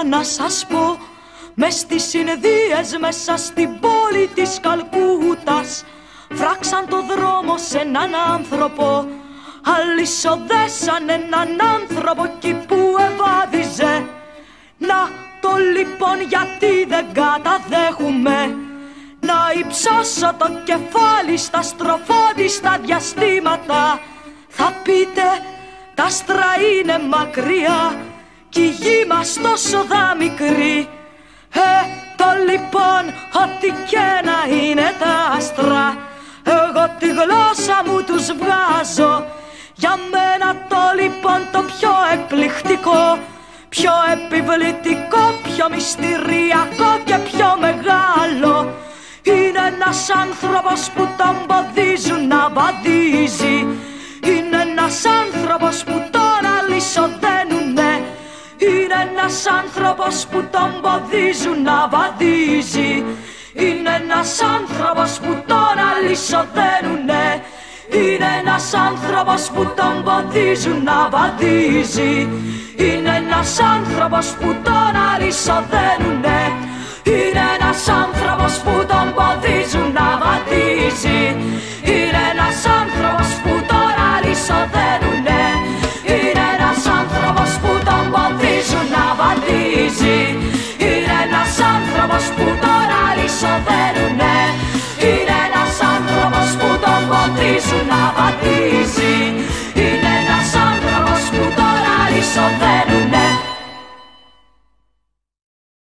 ήθελα να σας πω μες στις συνδύες μέσα στην πόλη της Καλκούτας Φράξαν το δρόμο σε έναν άνθρωπο Αλυσοδέσαν έναν άνθρωπο εκεί που ευάδιζε Να το λοιπόν γιατί δεν καταδέχουμε Να υψώσω το κεφάλι στα στροφόδιστα διαστήματα. Θα πείτε τα άστρα είναι μακριά κι η γη μας τόσο δα μικρή. Ε, το λοιπόν ό,τι και να είναι τα άστρα Εγώ τη γλώσσα μου τους βγάζω. Για μένα το λοιπόν το πιο εκπληκτικό Πιο επιβλητικό, πιο μυστηριακό και πιο μεγάλο Είναι ένας άνθρωπος που τον ποδίζουν να βαδίζει. Είναι ένας άνθρωπος που τον αλυσοδένουνε είναι ένας άνθρωπος που τον ποδίζουν να βαδίζει. Είναι ένας άνθρωπος που τον αλυσοδένουνε Είναι ένας άνθρωπος που τον ποδίζουν να βαδίζει. Είναι ένας άνθρωπος που τον αλυσοδένουνε